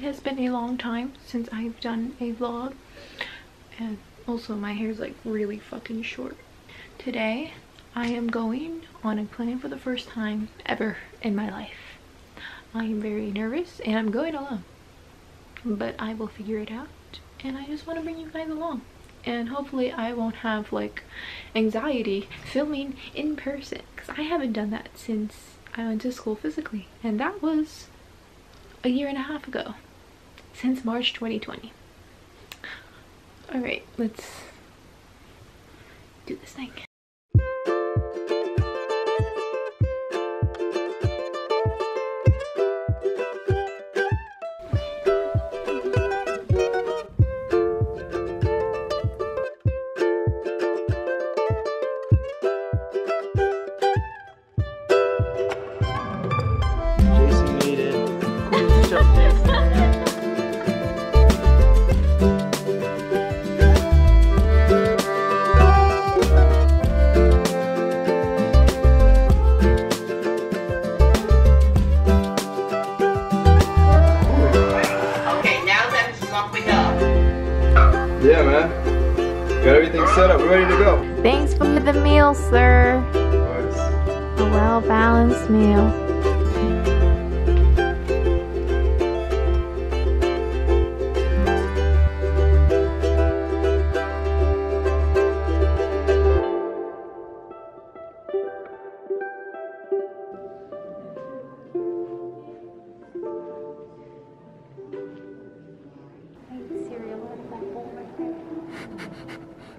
it has been a long time since I've done a vlog. And also my hair is like really fucking short. Today, I am going on a plane for the first time ever in my life. I am very nervous and I'm going alone. But I will figure it out and I just want to bring you guys along. And hopefully I won't have like anxiety filming in person because I haven't done that since I went to school physically and that was a year and a half ago since March 2020. All right, let's do this thing. Yeah, man. Got everything set up. We're ready to go. Thanks for the meal, sir. A well-balanced meal.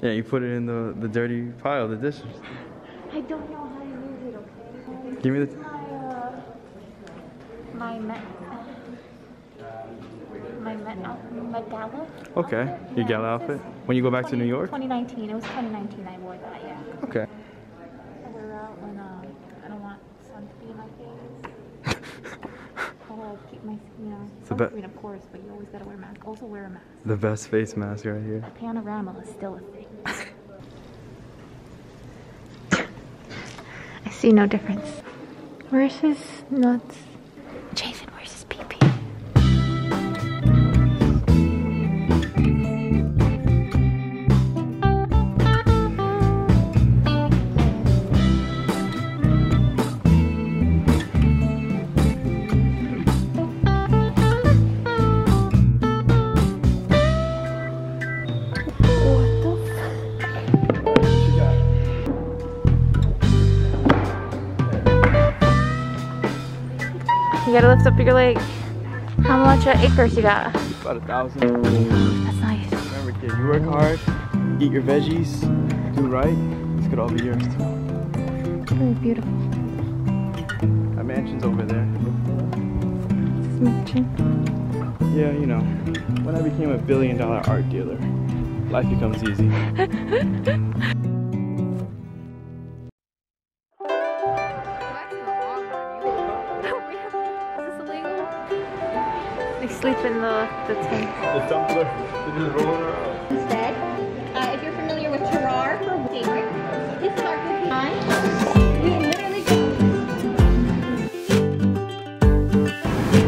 Yeah, you put it in the, the dirty pile, the dishes. I don't know how to use it, okay? Give me the. My, uh, my Met, my Met, my gala. Okay, outfit? your gala it outfit. When you go back to New York. 2019. It was 2019 I wore that, yeah. Okay. I wear out when um, I don't want sun to be in my face. I'll keep my, you know, sunscreen of course, but you always gotta wear a mask. Also wear a mask. The best face mask right here. Panorama is still a thing. I see no difference. Where's his nuts? Lift up your leg. How much uh, acres you got? About a thousand. That's nice. Remember, kid, you work hard, eat your veggies, do right. This could all be yours too. Very beautiful. That mansion's over there. This mansion. Yeah, you know, when I became a billion dollar art dealer, life becomes easy. sleep in the, the tent. The tumbler, they're just rolling around. Instead, uh, if you're familiar with Terrar for favorite, this is our cookie line. Literally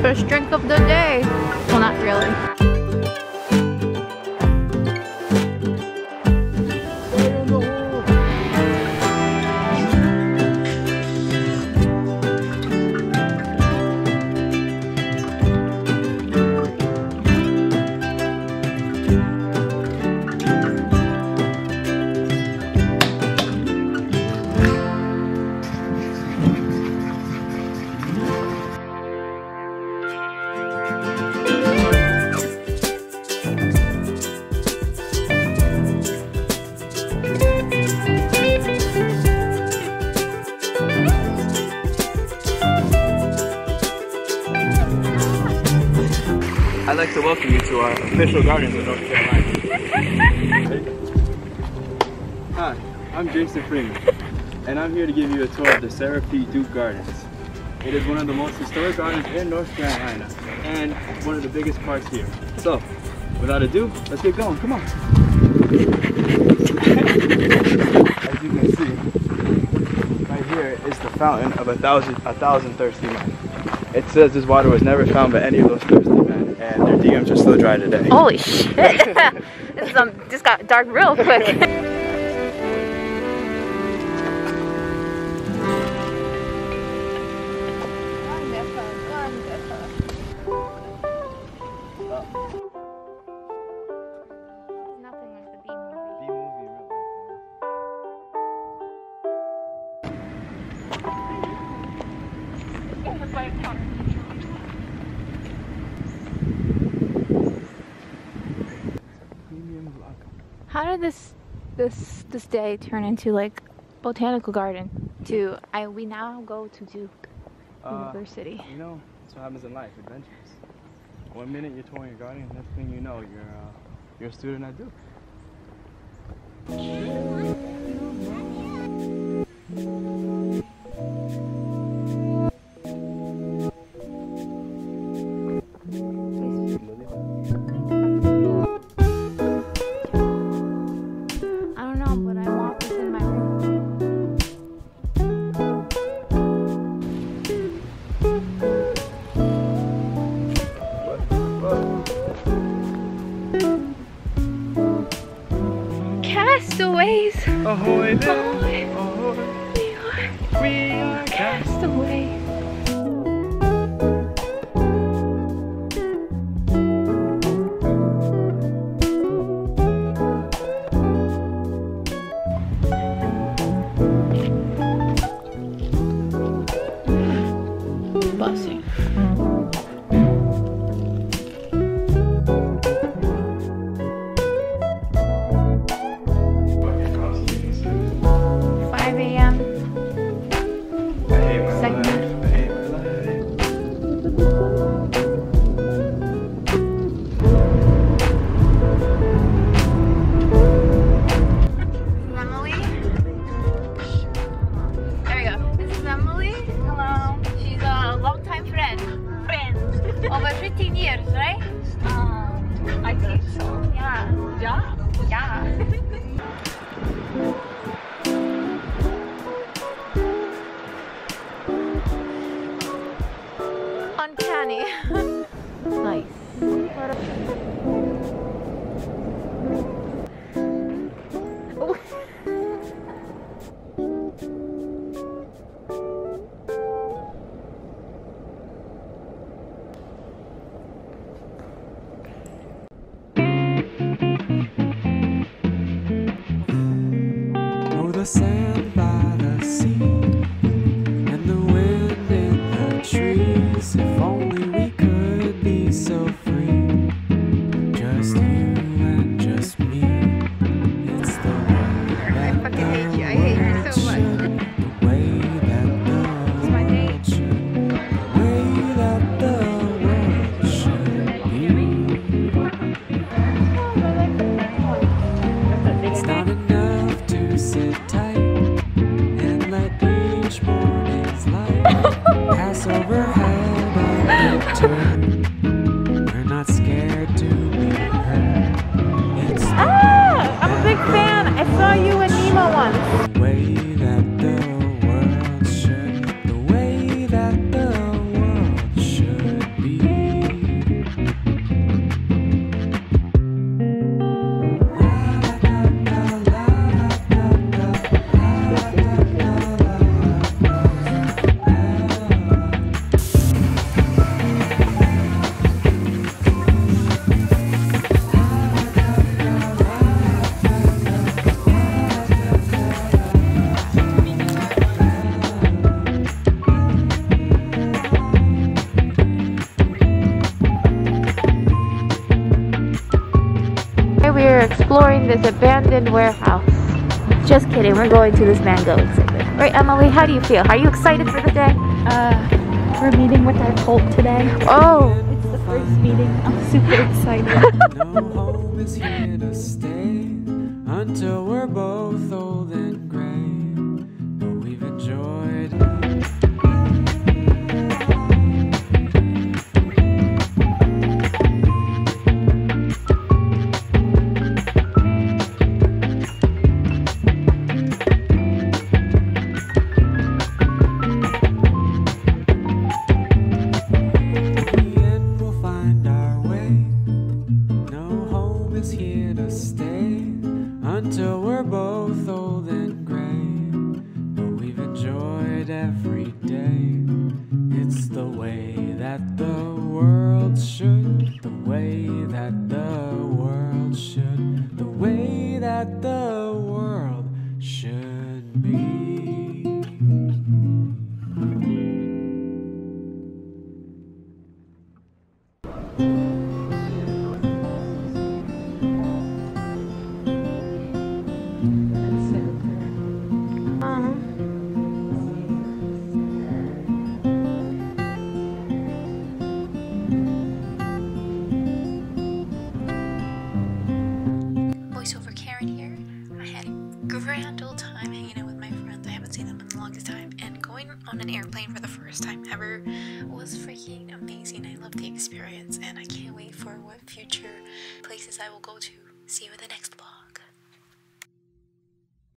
First drink of the day. Well, not really. I'd like to welcome you to our official gardens of North Carolina. Hi, I'm Jason Freeman, and I'm here to give you a tour of the Sarah P. Duke Gardens. It is one of the most historic gardens in North Carolina, and one of the biggest parks here. So, without ado, let's get going. Come on. As you can see, right here is the fountain of a thousand, a thousand thirsty men. It says this water was never found by any of those thirsty men, and their DMs are still dry today. Holy shit! this is, um, just got dark real quick. How did this this this day turn into like botanical garden? To I we now go to Duke Uh, University. you know, that's what happens in life, adventures. One minute you're touring your garden, next thing you know, you're uh, you're a student at Duke. Castaways. 15 years, right? Um, I think so. Yeah. Yeah? Yeah. Uncanny. nice. Just kidding, we're going to this mango exhibit. Right, Emily, how do you feel? Are you excited for the day? Uh, we're meeting with our cult today. Oh, It's the first meeting. I'm super excited. No home is here to stay until we're both old and gray. But we've enjoyed. to stay until we're both old. An airplane for the first time ever was freaking amazing. I love the experience, and I can't wait for what future places I will go to. See you in the next vlog.